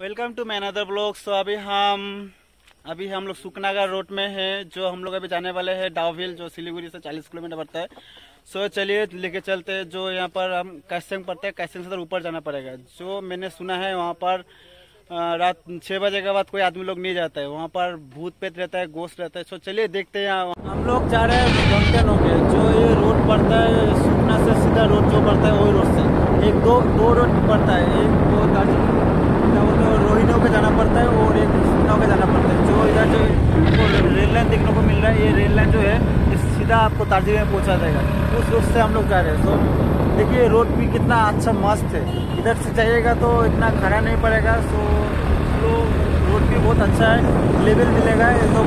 Welcome to man other blog so अभी हम अभी हम लोग सुकनागर रोड में हैं जो हम लोग अभी जाने वाले हैं डाउविल जो सिलीगुड़ी से 40 किलोमीटर पड़ता है सो so, चलिए लेके चलते हैं जो यहाँ पर हम कैसेंग पड़ते हैं कैसेंग से तो ऊपर जाना पड़ेगा जो मैंने सुना है वहाँ पर रात छः बजे के बाद कोई आदमी लोग नहीं जाता है वहाँ पर भूत पेत रहता है गोश्त रहता है सो चलिए देखते हैं यहाँ हम लोग जा रहे हैं जो ये रोड पड़ता है सुकना से सीधा रोड जो पड़ता है वही रोड से एक दो दो रोड पड़ता है एक दो दार्जिलिंग पे जाना पड़ता है और एक सुकना पे जाना पड़ता है। जो इधर जो आपको रेल लाइन देखने को मिल रहा है, ये रेल लाइन जो है सीधा आपको दार्जिलिंग में पहुँचा देगा। उस रोड से हम लोग जा रहे हैं। सो देखिए रोड भी कितना अच्छा मस्त है। इधर से जाइएगा तो इतना खड़ा नहीं पड़ेगा। सो तो रोड भी बहुत अच्छा है। लेवल मिलेगा, ये तो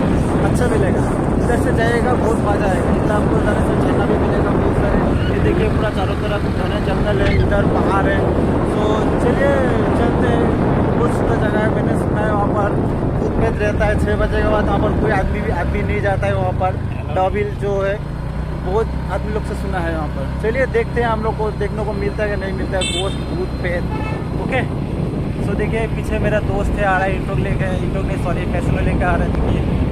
अच्छा मिलेगा। इधर से जाइएगा, बहुत मज़ा आएगा। इधर आपको ज़्यादा से झरना भी मिलेगा, बहुत सारे। ये देखिए, पूरा चारों तरफ़ घने जंगल है, इधर पहाड़ है। तो चलिए, चलते हैं। बहुत सुंदर जगह है। मैंने सुना है वहाँ पर प्रेत रहता है। छः बजे के बाद वहाँ पर कोई आदमी भी आदमी नहीं जाता है वहाँ पर। डॉबिल जो है बहुत आदमी लोग से सुना है वहाँ पर। चलिए देखते हैं हम लोग को देखने को मिलता है कि नहीं मिलता है। गोश्त भूत प्रेत। ओके सो देखिए पीछे मेरा दोस्त है आ रहा है इंटोक लेकर इंटोक नहीं सॉरी फैसलो लेकर आ रहा है देखिए।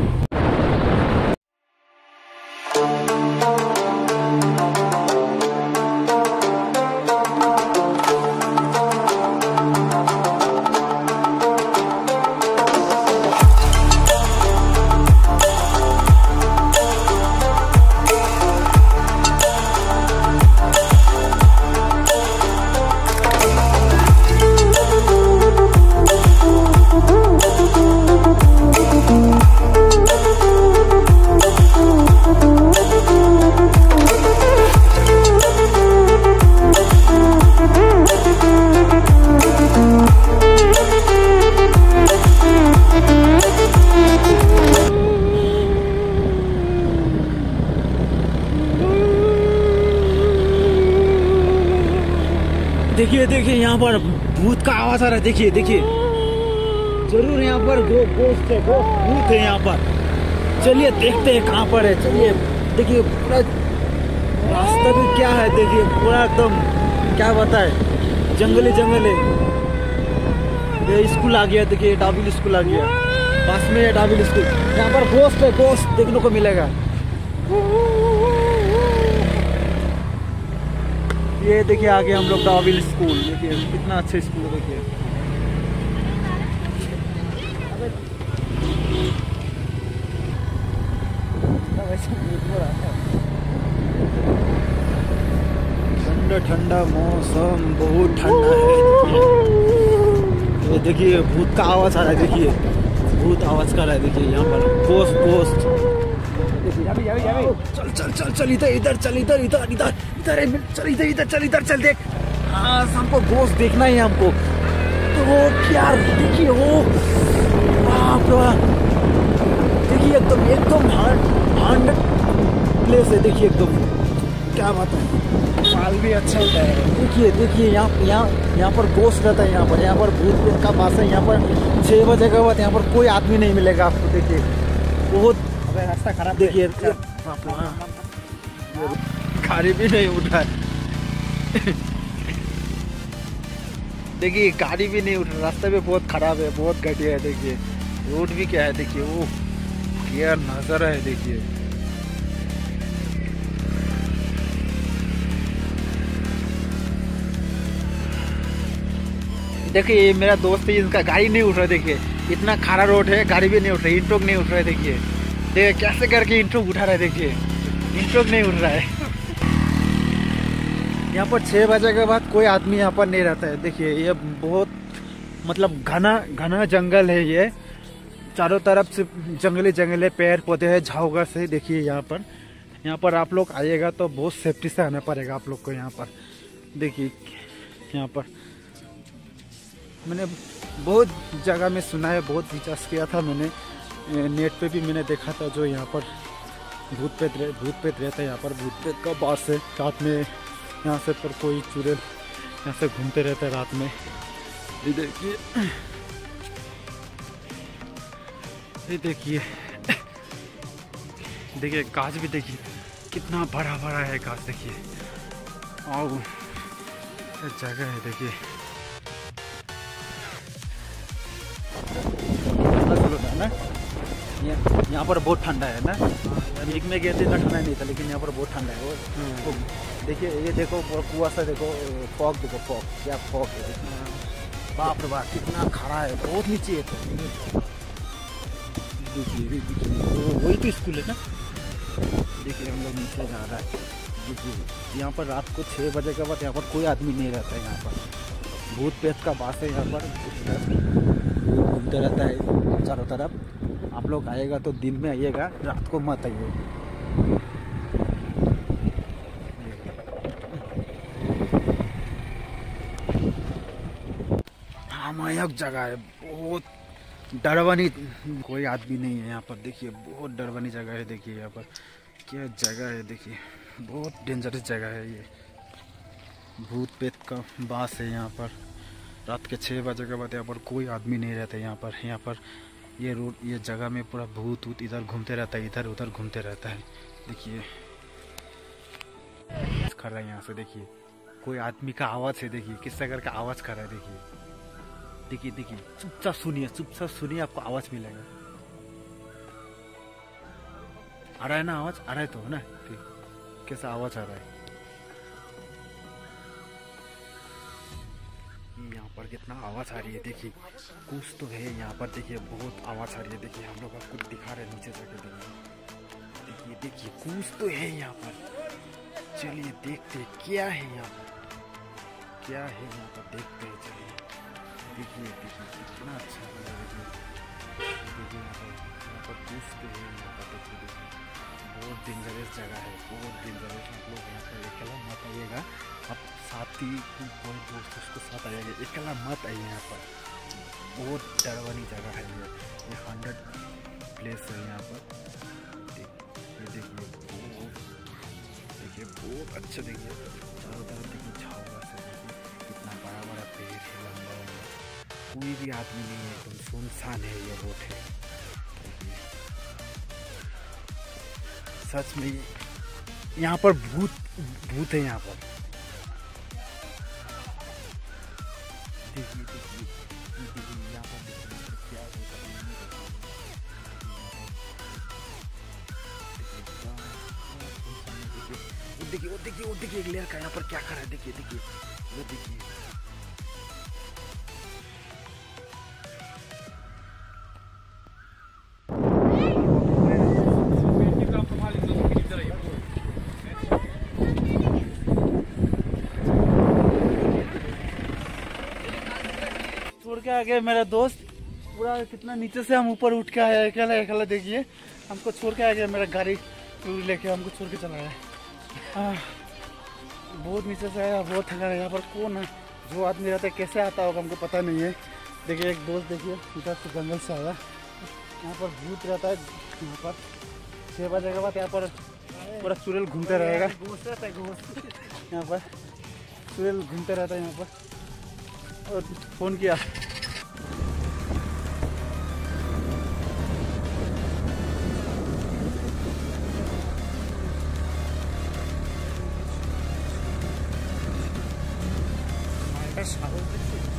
देखिए यहाँ पर भूत का आवाज़ आ रहा है। देखिए देखिए। ज़रूर यहाँ पर गो गोश्त है भूत है यहाँ पर। चलिए, देखते हैं कहाँ पर है। चलिए, देखिए, पूरा रास्ता भी क्या है? देखिए, पूरा एकदम क्या बताए? जंगली, जंगल। ये स्कूल आ गया, देखिए डाबिल स्कूल आ गया। पास में है डाबिल स्कूल। यहाँ पर गोश्त है गोश्त देखने को मिलेगा। ये देखिए आगे हम लोग डाविल स्कूल देखिए, कितना अच्छा स्कूल है, देखिए। ठंडा ठंडा मौसम, बहुत ठंडा है। ये देखिए, भूत का आवाज़ आ रहा है, देखिए। भूत आवाज़ कर रहा है, देखिए, यहाँ पर। चल चल चल चल इधर इधर चल इधर इधर इधर इधर चल इधर इधर चल इधर चल देख। हाँ हमको गोश्त देखना है हमको। तो वो क्या देखिए वो। बाप देखिए एकदम एकदम हार्ड प्लेस है देखिए एकदम। क्या बात है। माल भी अच्छा होता है। देखिए देखिए यहाँ यहाँ यहाँ पर गोश्त रहता है यहाँ पर। यहाँ पर भूत का पास है यहाँ पर छः बजे के बाद यहाँ पर कोई आदमी नहीं मिलेगा आपको देखिए। बहुत रास्ता खराब देखिए। गाड़ी भी नहीं उठा। देखिए गाड़ी भी नहीं उठ। रहा रास्ता भी बहुत खराब है बहुत घटिया है देखिए। रोड भी क्या है देखिए वो क्या नज़ारा है देखिए। देखिए ये मेरा दोस्त है इसका गाड़ी नहीं उठ रहा देखिए। इतना खारा रोड है गाड़ी भी नहीं उठ रही इंटोक नहीं उठ रहा है देखिए। देखिए कैसे करके इंटोक उठा रहा है, देखिए। इंटोक नहीं उठ रहा है। यहाँ पर छः बजे के बाद कोई आदमी यहाँ पर नहीं रहता है। देखिए, ये बहुत मतलब घना घना जंगल है ये। चारों तरफ़ से जंगली जंगले, पेड़ पौधे हैं झावगर से देखिए यहाँ पर। यहाँ पर आप लोग आइएगा तो बहुत सेफ्टी से आना पड़ेगा आप लोग को यहाँ पर। देखिए, यहाँ पर। मैंने बहुत जगह में सुना है, बहुत दिलचस्प किया था मैंने। नेट पे भी मैंने देखा था जो यहाँ पर भूत पेत भूत पेत रहता है यहाँ पर। भूत पेत का बास से रात में यहाँ से पर कोई चुड़ैल यहाँ से घूमते रहते हैं रात में। ये देखिए। ये देखिए। देखिए, गाछ भी देखिए। कितना बड़ा बड़ा है गाछ देखिए। और जगह है, देखिए। यहाँ पर बहुत ठंडा है ना? एक में गए थे इतना ठंडा नहीं था लेकिन यहाँ पर बहुत ठंडा है। वो हम्म। तो देखिए ये देखो कुआसा देखो फॉग देखो फॉग क्या फॉग है। बाप रे बाप कितना खड़ा है बहुत नीचे है। देखिए वही तो स्कूल है ना? देखिए हम लोग नीचे जा रहा है। देखिए यहाँ पर रात को छः बजे के बाद यहाँ पर कोई आदमी नहीं रहता है यहाँ पर। भूत पेट का बास है यहाँ पर। घूमते रहता है चारों तरफ़। आप लोग आएगा तो दिन में आइएगा, रात को मत आइए अमायक जगह है, बहुत डरवानी, कोई आदमी नहीं है यहाँ पर, देखिए, बहुत डरवानी जगह है, देखिए यहाँ पर। क्या जगह है, देखिए, बहुत डेंजरस जगह है ये। भूत पेत का बास है यहाँ पर। रात के छः बजे के बाद यहाँ पर कोई आदमी नहीं रहता यहाँ पर यहाँ पर ये रोड, ये जगह में पूरा भूत वूत इधर घूमते रहता है, इधर उधर घूमते रहता है। देखिए। रहा है यहाँ से, देखिए। कोई आदमी का आवाज़ है, देखिए। किस तरह का आवाज़ कर रहा है, देखिए। देखिए देखिए। चुपचाप सुनिए चुपचाप सुनिए, आपको आवाज़ मिलेगा। आ रहा है ना आवाज़? आ रहा है तो ना? कैसा आवाज़ आ रहा है? यहाँ पर कितना आवाज़ आ रही है, देखिए। कुछ तो है यहाँ पर, देखिए, बहुत आवाज़ आ रही है, देखिए, हम लोग आपको दिखा रहे हैं, नीचे जाके देखिए। देखिए देखिए, कुछ तो है यहाँ पर। चलिए, देखते हैं, क्या है यहाँ पर? क्या है यहाँ पर? देखते हैं, चलिए। देखिए देखिए, कितना अच्छा लग रहा है देखिए, यहाँ पर यहाँ पर कुछ तो है यहाँ पर, देखिए देखिए। बहुत डेंजरस जगह है, बहुत डेंजरस आप लोग यहाँ पर अकेला मत आइएगा। आप साथी कोई दोस्त उसको साथ आइएगा अकेला मत आइए यहाँ पर। बहुत डर वाली जगह है ये। ये हंड्रेड प्लेस है यहाँ पर। देखिए देखिए, बहुत अच्छा देखिए। चारों तरफ़ देखिए झाओगा से कितना बड़ा बड़ा पेड़ है, लंबा लंबा। कोई भी आदमी नहीं है, एकदम सुनसान है ये रोड है। सच में, यहाँ पर भूत भूत है यहाँ पर। देखिए। वो देखिए वो देखिए एक लड़का यहाँ पर क्या कर रहा है? देखिए देखिए वो देखिए। छोड़ के आ गया मेरा दोस्त। पूरा कितना नीचे से हम ऊपर उठ के आया अकेला अकेला देखिए। हमको छोड़ के आ गया मेरा गाड़ी लेके हमको छोड़ के चला गया। आह, बहुत नीचे से आया बहुत थका है यहाँ पर। कौन है? जो आदमी रहता है कैसे आता होगा हमको पता नहीं है। देखिए एक दोस्त देखिए इधर से जंगल से आया। यहाँ पर भूत रहता है यहाँ पर। छः बजे के बाद यहाँ पर पूरा चुड़ैल घूमते रहेगा। यहाँ पर चुड़ैल घूमते रहता है यहाँ पर। और फ़ोन किया। Fecha.